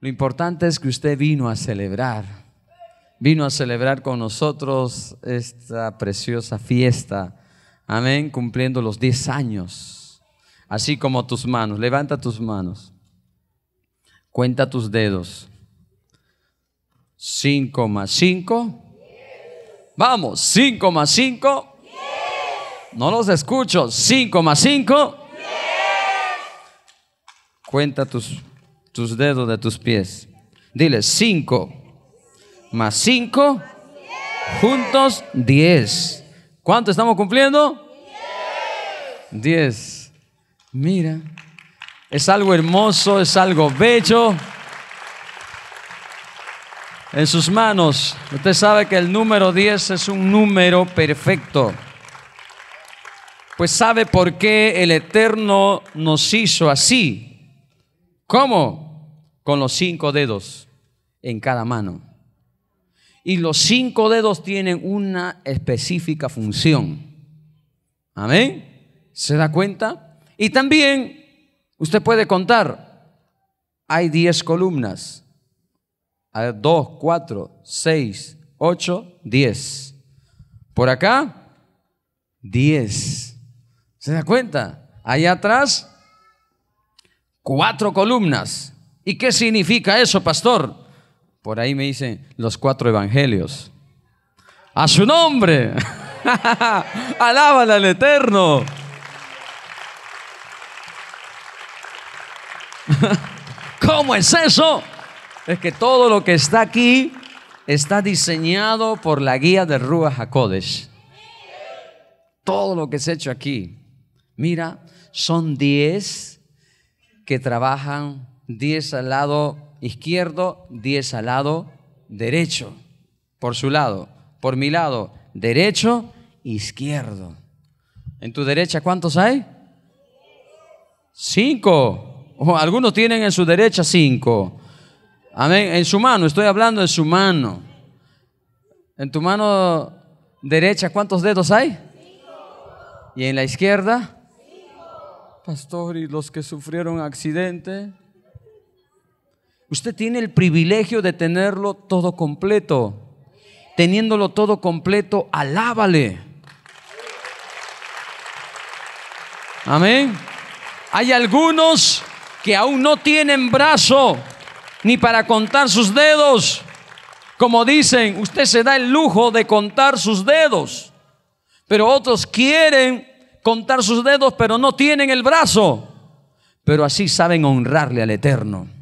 Lo importante es que usted vino a celebrar, vino a celebrar con nosotros esta preciosa fiesta. Amén, cumpliendo los 10 años. Así como tus manos, levanta tus manos. Cuenta tus dedos. 5 más 5. Vamos, 5 más 5. No los escucho. 5 más 5. Cuenta tus, tus dedos de tus pies. Dile 5 más 5. Juntos 10. ¿Cuánto estamos cumpliendo? 10. Mira, es algo hermoso, es algo bello. En sus manos, usted sabe que el número 10 es un número perfecto. Pues sabe por qué el Eterno nos hizo así. ¿Cómo? Con los cinco dedos en cada mano. Y los cinco dedos tienen una específica función. Amén. ¿Se da cuenta? Y también usted puede contar. Hay diez columnas. Dos, cuatro, seis, ocho, diez. Por acá, diez. ¿Se da cuenta? Allá atrás, cuatro columnas. ¿Y qué significa eso, pastor? Por ahí me dicen los cuatro evangelios. A su nombre. Alábala al Eterno. ¿Cómo es eso? Es que todo lo que está aquí está diseñado por la guía de Ruach HaKodesh. Todo lo que se ha hecho aquí. Mira, son 10 que trabajan 10 al lado izquierdo, 10 al lado derecho. Por su lado, por mi lado, derecho, izquierdo. En tu derecha, ¿cuántos hay? Cinco. Algunos tienen en su derecha cinco. Amén. En su mano, estoy hablando en su mano. En tu mano derecha, ¿cuántos dedos hay? Y en la izquierda, pastor, y los que sufrieron accidente. Usted tiene el privilegio de tenerlo todo completo. Teniéndolo todo completo, alábale. Amén. Hay algunos que aún no tienen brazo ni para contar sus dedos. Como dicen, usted se da el lujo de contar sus dedos. Pero otros quieren contar sus dedos, pero no tienen el brazo. Pero así saben honrarle al Eterno.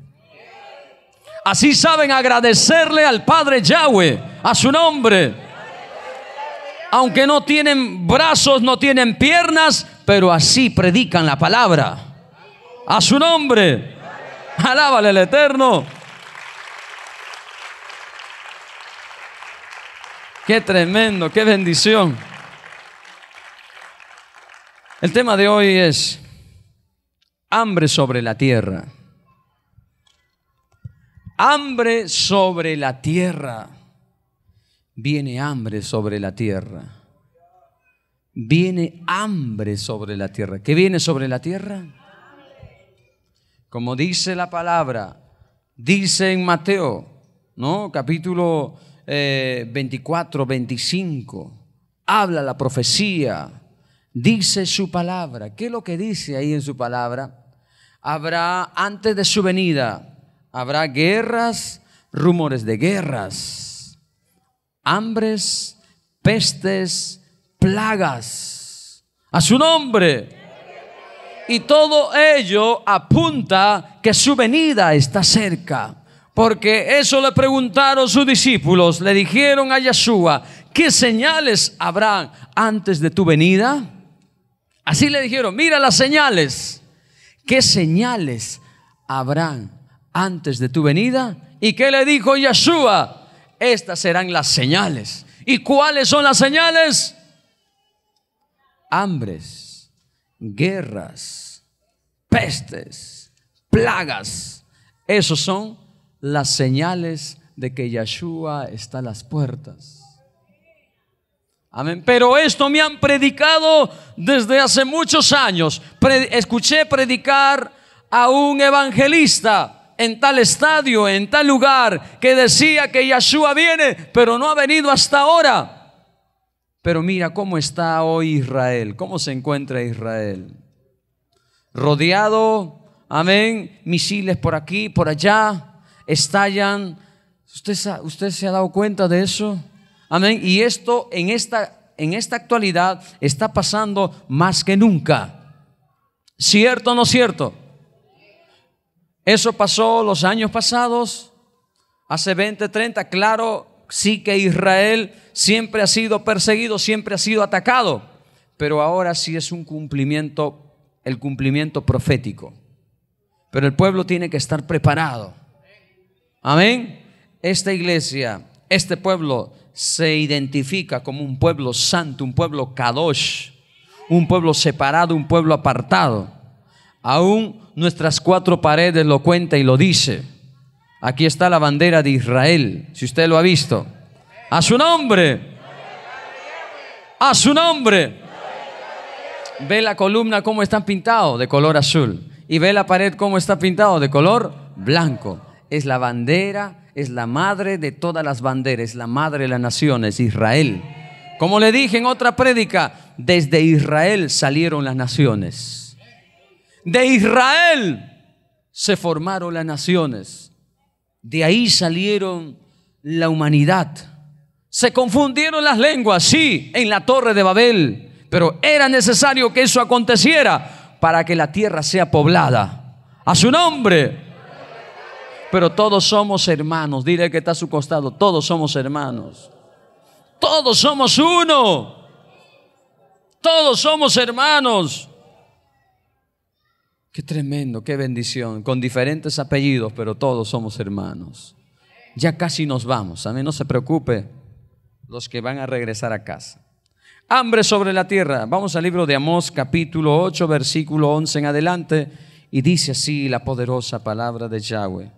Así saben agradecerle al Padre Yahweh, a su nombre. Aunque no tienen brazos, no tienen piernas, pero así predican la palabra. A su nombre. Alábale al Eterno. Qué tremendo, qué bendición. El tema de hoy es hambre sobre la tierra. Hambre sobre la tierra. Viene hambre sobre la tierra. Viene hambre sobre la tierra. ¿Qué viene sobre la tierra? Como dice la palabra, dice en Mateo, ¿no? Capítulo 24, eh, 25. Habla la profecía dice su palabra. ¿Qué es lo que dice ahí en su palabra? Habrá, antes de su venida, habrá guerras, rumores de guerras, hambres, pestes, plagas. A su nombre. Y todo ello apunta que su venida está cerca. Porque eso le preguntaron sus discípulos, le dijeron a Yeshua, ¿qué señales habrán antes de tu venida? Así le dijeron, mira las señales. ¿Qué señales habrán antes de tu venida? ¿Y qué le dijo Yeshua? Estas serán las señales. ¿Y cuáles son las señales? Hambres, guerras, pestes, plagas. Esos son las señales de que Yeshua está a las puertas. Amén. Pero esto me han predicado desde hace muchos años. escuché predicar a un evangelista en tal estadio, en tal lugar, que decía que Yeshua viene, pero no ha venido hasta ahora. Pero mira cómo está hoy Israel, cómo se encuentra Israel. Rodeado, amén, misiles por aquí, por allá, estallan. ¿Usted, usted se ha dado cuenta de eso? Amén. Y esto en esta, en esta actualidad está pasando más que nunca. ¿Cierto o no cierto? Eso pasó los años pasados, hace 20, 30. Claro, sí que Israel siempre ha sido perseguido, siempre ha sido atacado, pero ahora sí es un cumplimiento, el cumplimiento profético. Pero el pueblo tiene que estar preparado. Amén. Esta iglesia, este pueblo se identifica como un pueblo santo, un pueblo kadosh, un pueblo separado, un pueblo apartado. Aún nuestras cuatro paredes lo cuenta y lo dice. Aquí está la bandera de Israel, si usted lo ha visto. A su nombre. A su nombre. Ve la columna cómo está pintado de color azul y ve la pared cómo está pintado de color blanco. Es la bandera es la madre de todas las banderas, la madre de las naciones, Israel. Como le dije en otra prédica, desde Israel salieron las naciones. De Israel se formaron las naciones. De ahí salieron la humanidad. Se confundieron las lenguas, sí, en la torre de Babel, pero era necesario que eso aconteciera para que la tierra sea poblada. A su nombre, pero todos somos hermanos. Dile que está a su costado, todos somos hermanos. Todos somos uno. Todos somos hermanos. Qué tremendo, qué bendición. Con diferentes apellidos, pero todos somos hermanos. Ya casi nos vamos. A mí no se preocupe los que van a regresar a casa. Hambre sobre la tierra. Vamos al libro de Amós capítulo 8, versículo 11 en adelante. Y dice así la poderosa palabra de Yahweh.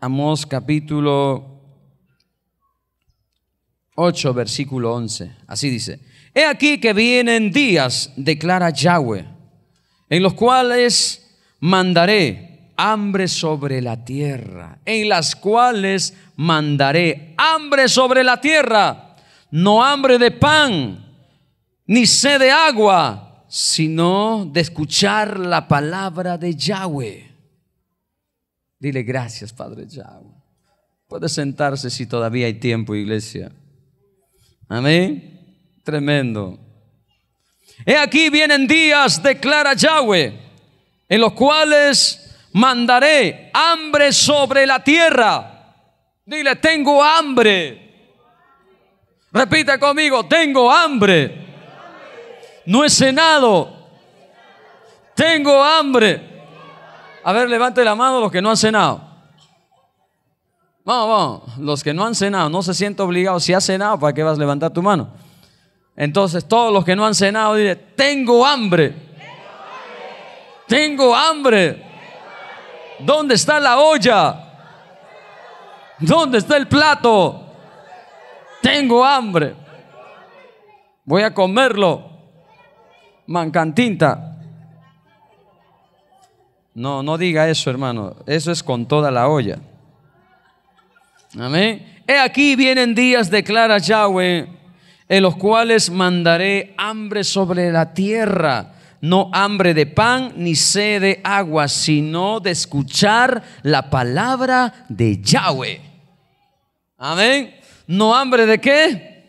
Amós capítulo 8, versículo 11. Así dice. He aquí que vienen días, declara Yahweh, en los cuales mandaré hambre sobre la tierra, en las cuales mandaré hambre sobre la tierra, no hambre de pan, ni sed de agua, sino de escuchar la palabra de Yahweh. Dile gracias, Padre Yahweh. Puede sentarse si todavía hay tiempo, iglesia. Amén. Tremendo. He aquí vienen días, declara Yahweh, en los cuales mandaré hambre sobre la tierra. Dile, tengo hambre. Repita conmigo, tengo hambre. No he cenado. Tengo hambre. A ver, levante la mano los que no han cenado. Vamos, vamos. Los que no han cenado, no se siente obligado. Si has cenado, ¿para qué vas a levantar tu mano? Entonces, todos los que no han cenado, dile, tengo hambre. Tengo hambre. ¿Dónde está la olla? ¿Dónde está el plato? Tengo hambre. Voy a comerlo. Mancantinta. No, no diga eso, hermano. Eso es con toda la olla. Amén. He aquí vienen días, declara Yahweh, en los cuales mandaré hambre sobre la tierra. No hambre de pan ni sed de agua, sino de escuchar la palabra de Yahweh. Amén. No hambre de qué?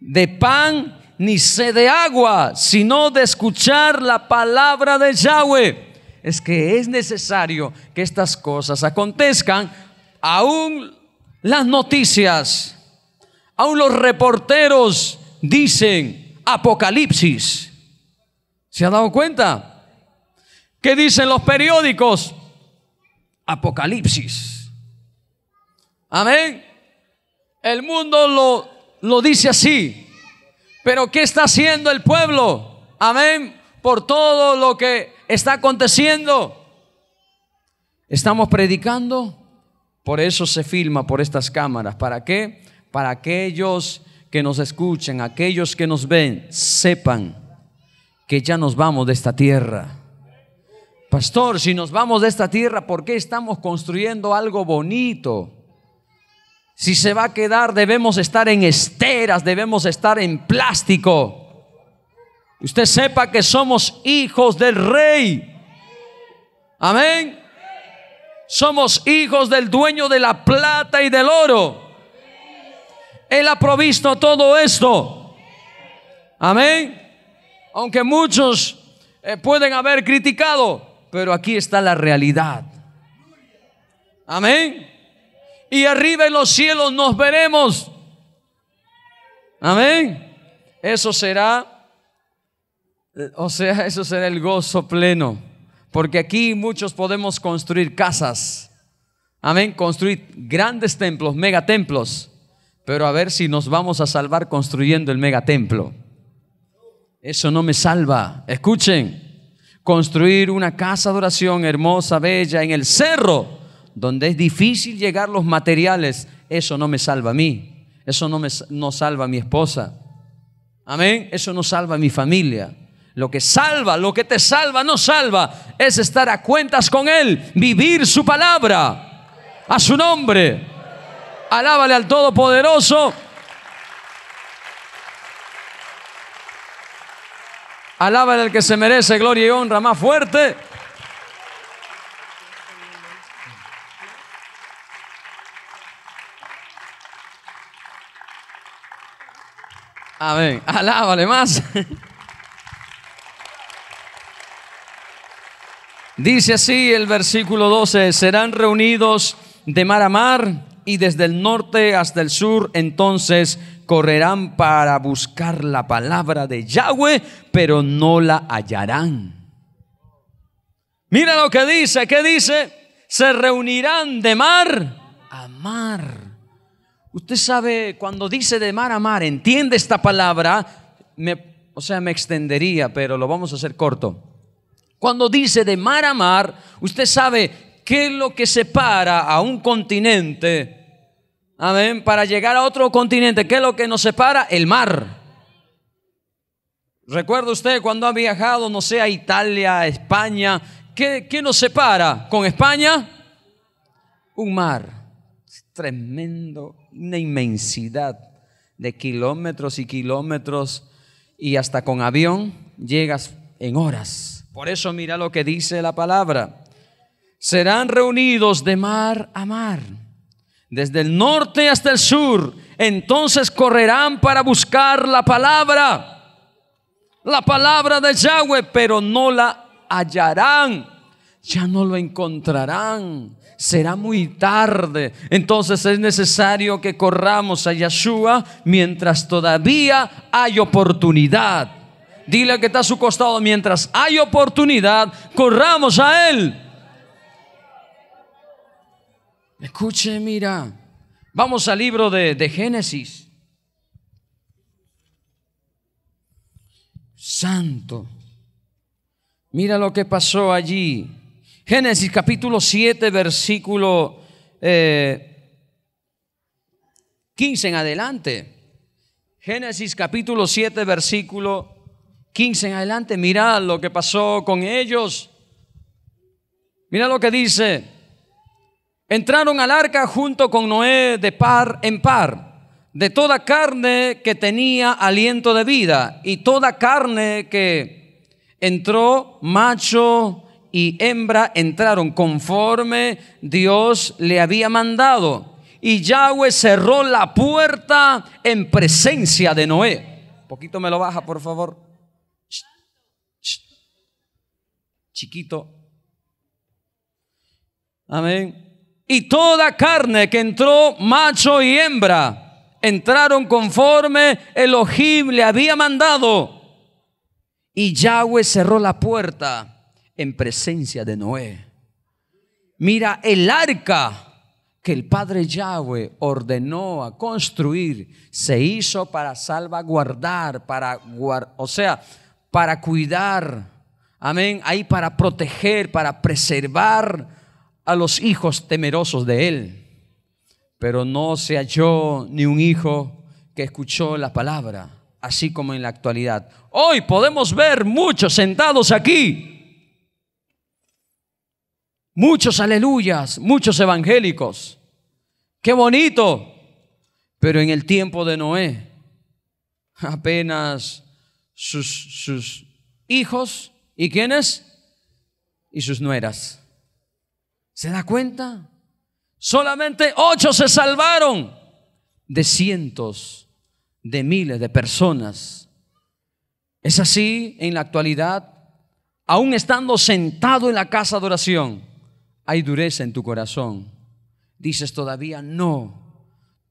De pan ni sed de agua, sino de escuchar la palabra de Yahweh es que es necesario que estas cosas acontezcan. Aún las noticias, aún los reporteros dicen apocalipsis. ¿Se ha dado cuenta? ¿Qué dicen los periódicos? Apocalipsis. Amén. El mundo lo, lo dice así. Pero ¿qué está haciendo el pueblo? Amén. Por todo lo que está aconteciendo. Estamos predicando, por eso se filma por estas cámaras. ¿Para qué? Para aquellos que nos escuchen, aquellos que nos ven, sepan que ya nos vamos de esta tierra. Pastor, si nos vamos de esta tierra, ¿por qué estamos construyendo algo bonito? Si se va a quedar, debemos estar en esteras, debemos estar en plástico. Usted sepa que somos hijos del rey. Amén. Somos hijos del dueño de la plata y del oro. Él ha provisto todo esto. Amén. Aunque muchos eh, pueden haber criticado, pero aquí está la realidad. Amén. Y arriba en los cielos nos veremos. Amén. Eso será, o sea, eso será el gozo pleno. Porque aquí muchos podemos construir casas. Amén. Construir grandes templos, megatemplos. Pero a ver si nos vamos a salvar construyendo el megatemplo. Eso no me salva. Escuchen. Construir una casa de oración hermosa, bella, en el cerro, donde es difícil llegar los materiales, eso no me salva a mí. Eso no me no salva a mi esposa. Amén. Eso no salva a mi familia. Lo que salva, lo que te salva, no salva, es estar a cuentas con Él, vivir su palabra, a su nombre. Alábale al Todopoderoso. Alábale al que se merece gloria y honra más fuerte. Amén. Alábale más. Dice así el versículo 12, serán reunidos de mar a mar y desde el norte hasta el sur, entonces correrán para buscar la palabra de Yahweh, pero no la hallarán. Mira lo que dice, ¿qué dice? Se reunirán de mar a mar. Usted sabe, cuando dice de mar a mar, entiende esta palabra, me, o sea, me extendería, pero lo vamos a hacer corto. Cuando dice de mar a mar, usted sabe qué es lo que separa a un continente. Amén. Para llegar a otro continente, ¿qué es lo que nos separa? El mar. ¿Recuerda usted cuando ha viajado, no sé, a Italia, a España? ¿Qué, qué nos separa con España? Un mar. Tremendo, una inmensidad de kilómetros y kilómetros y hasta con avión llegas en horas. Por eso mira lo que dice la palabra. Serán reunidos de mar a mar, desde el norte hasta el sur. Entonces correrán para buscar la palabra, la palabra de Yahweh, pero no la hallarán. Ya no lo encontrarán. Será muy tarde. Entonces es necesario que corramos a Yeshua mientras todavía hay oportunidad. Dile que está a su costado mientras hay oportunidad, corramos a Él. Escuche, mira. Vamos al libro de, de Génesis. Santo. Mira lo que pasó allí. Génesis capítulo 7, versículo 15 eh, en adelante. Génesis capítulo 7, versículo 15 en adelante, mira lo que pasó con ellos. Mira lo que dice. Entraron al arca junto con Noé de par en par, de toda carne que tenía aliento de vida, y toda carne que entró, macho y hembra, entraron conforme Dios le había mandado. Y Yahweh cerró la puerta en presencia de Noé. poquito me lo baja, por favor. chiquito. Amén. Y toda carne que entró, macho y hembra, entraron conforme Elohim le había mandado. Y Yahweh cerró la puerta en presencia de Noé. Mira, el arca que el Padre Yahweh ordenó a construir se hizo para salvaguardar, para o sea, para cuidar Amén. Ahí para proteger, para preservar a los hijos temerosos de Él. Pero no se halló ni un hijo que escuchó la palabra, así como en la actualidad. Hoy podemos ver muchos sentados aquí muchos aleluyas, muchos evangélicos. Qué bonito. Pero en el tiempo de Noé, apenas sus, sus hijos y quiénes y sus nueras. ¿Se da cuenta? Solamente ocho se salvaron de cientos de miles de personas. Es así en la actualidad, aún estando sentado en la casa de oración, hay dureza en tu corazón. Dices todavía, no,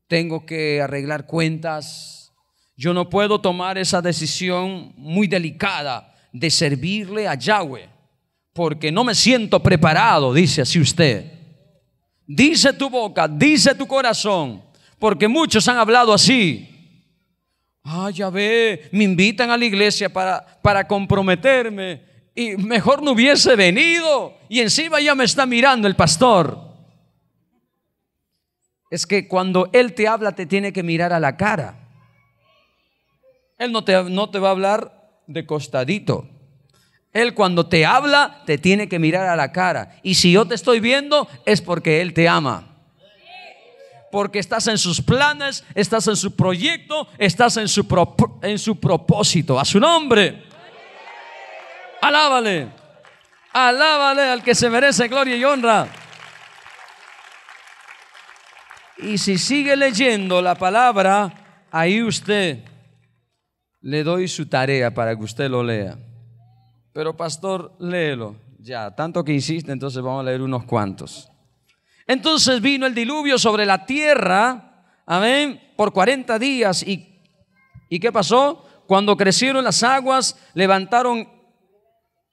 tengo que arreglar cuentas. Yo no puedo tomar esa decisión muy delicada de servirle a Yahweh, porque no me siento preparado, dice así usted. Dice tu boca, dice tu corazón, porque muchos han hablado así. Ah, ya ve, me invitan a la iglesia para, para comprometerme y mejor no hubiese venido y encima ya me está mirando el pastor. Es que cuando Él te habla te tiene que mirar a la cara. Él no te, no te va a hablar de costadito. Él cuando te habla te tiene que mirar a la cara. Y si yo te estoy viendo es porque Él te ama. Porque estás en sus planes, estás en su proyecto, estás en su, en su propósito. A su nombre. Alábale. Alábale al que se merece gloria y honra. Y si sigue leyendo la palabra, ahí usted le doy su tarea para que usted lo lea. Pero pastor, léelo. Ya, tanto que insiste, entonces vamos a leer unos cuantos. Entonces vino el diluvio sobre la tierra, amén, por 40 días. ¿Y, ¿Y qué pasó? Cuando crecieron las aguas, levantaron,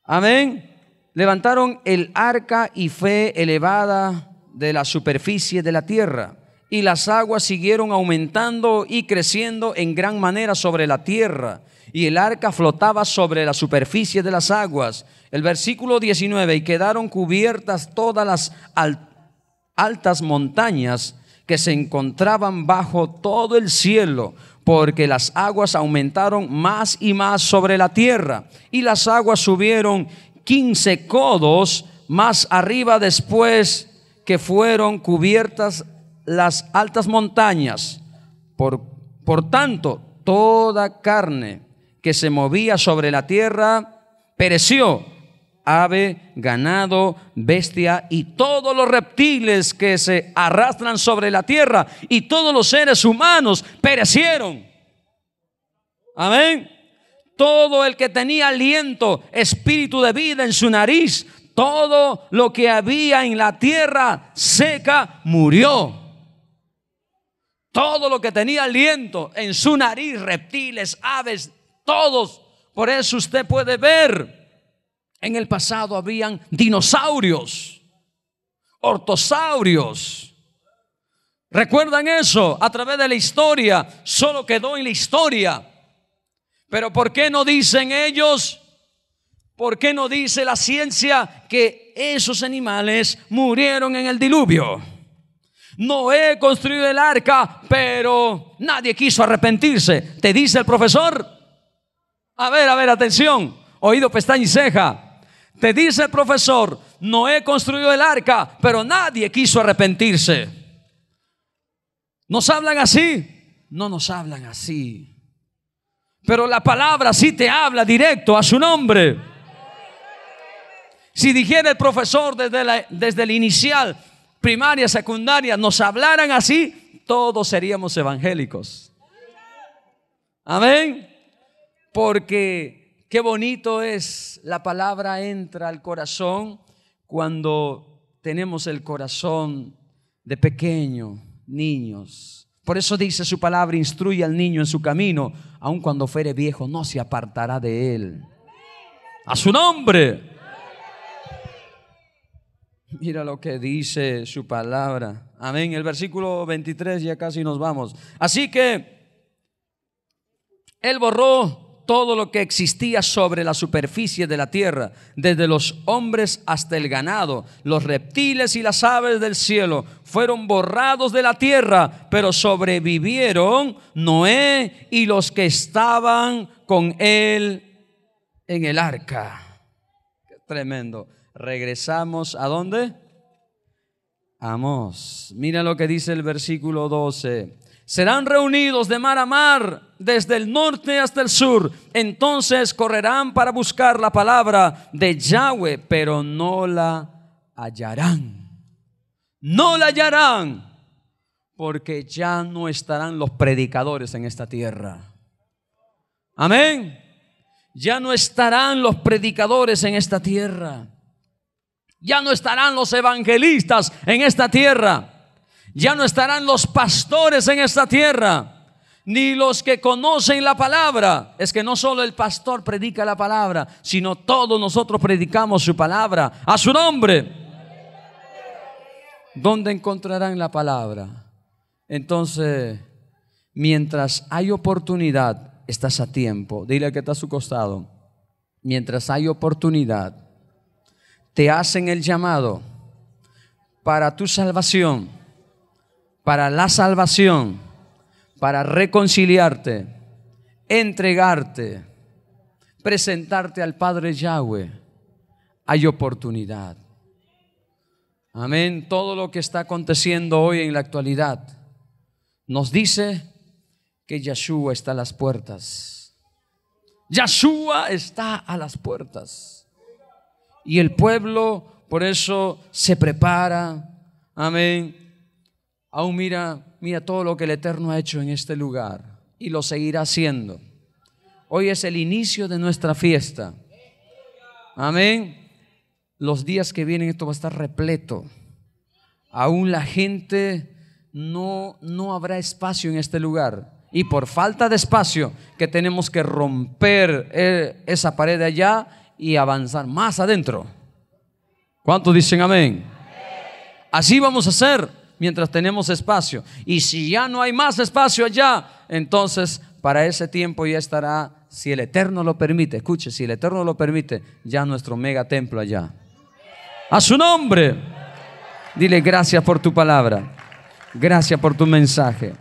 amén, levantaron el arca y fue elevada de la superficie de la tierra. Y las aguas siguieron aumentando y creciendo en gran manera sobre la tierra y el arca flotaba sobre la superficie de las aguas. El versículo 19, y quedaron cubiertas todas las altas montañas que se encontraban bajo todo el cielo, porque las aguas aumentaron más y más sobre la tierra, y las aguas subieron 15 codos más arriba después que fueron cubiertas las altas montañas. Por, por tanto, toda carne que se movía sobre la tierra pereció. Ave, ganado, bestia y todos los reptiles que se arrastran sobre la tierra y todos los seres humanos perecieron. Amén. Todo el que tenía aliento, espíritu de vida en su nariz, todo lo que había en la tierra seca murió. Todo lo que tenía aliento en su nariz, reptiles, aves, todos. Por eso usted puede ver, en el pasado habían dinosaurios, ortosaurios. ¿Recuerdan eso? A través de la historia, solo quedó en la historia. Pero ¿por qué no dicen ellos? ¿Por qué no dice la ciencia que esos animales murieron en el diluvio? Noé construyó el arca, pero nadie quiso arrepentirse. ¿Te dice el profesor? A ver, a ver, atención. Oído, pestaña y ceja. Te dice el profesor, Noé construyó el arca, pero nadie quiso arrepentirse. ¿Nos hablan así? No nos hablan así. Pero la palabra sí te habla directo a su nombre. Si dijera el profesor desde, desde el inicial, primaria, secundaria, nos hablaran así, todos seríamos evangélicos. Amén. Porque qué bonito es la palabra entra al corazón cuando tenemos el corazón de pequeño, niños. Por eso dice su palabra, instruye al niño en su camino, aun cuando fuere viejo no se apartará de él. A su nombre. Mira lo que dice su palabra. Amén. El versículo 23 ya casi nos vamos. Así que él borró todo lo que existía sobre la superficie de la tierra, desde los hombres hasta el ganado, los reptiles y las aves del cielo, fueron borrados de la tierra, pero sobrevivieron Noé y los que estaban con él en el arca. Tremendo. Regresamos a dónde? Amos. Mira lo que dice el versículo 12. Serán reunidos de mar a mar, desde el norte hasta el sur. Entonces correrán para buscar la palabra de Yahweh, pero no la hallarán. No la hallarán, porque ya no estarán los predicadores en esta tierra. Amén. Ya no estarán los predicadores en esta tierra. Ya no estarán los evangelistas en esta tierra. Ya no estarán los pastores en esta tierra. Ni los que conocen la palabra. Es que no solo el pastor predica la palabra, sino todos nosotros predicamos su palabra a su nombre. ¿Dónde encontrarán la palabra? Entonces, mientras hay oportunidad, estás a tiempo. Dile que está a su costado. Mientras hay oportunidad, te hacen el llamado para tu salvación, para la salvación, para reconciliarte, entregarte, presentarte al Padre Yahweh. Hay oportunidad. Amén. Todo lo que está aconteciendo hoy en la actualidad nos dice que Yeshua está a las puertas. Yeshua está a las puertas. Y el pueblo por eso se prepara. Amén. Aún mira, mira todo lo que el Eterno ha hecho en este lugar y lo seguirá haciendo. Hoy es el inicio de nuestra fiesta. Amén. Los días que vienen esto va a estar repleto. Aún la gente no no habrá espacio en este lugar y por falta de espacio que tenemos que romper eh, esa pared de allá y avanzar más adentro. ¿Cuántos dicen amén? Así vamos a hacer mientras tenemos espacio. Y si ya no hay más espacio allá, entonces para ese tiempo ya estará, si el Eterno lo permite, escuche, si el Eterno lo permite, ya nuestro mega templo allá. A su nombre. Dile gracias por tu palabra. Gracias por tu mensaje.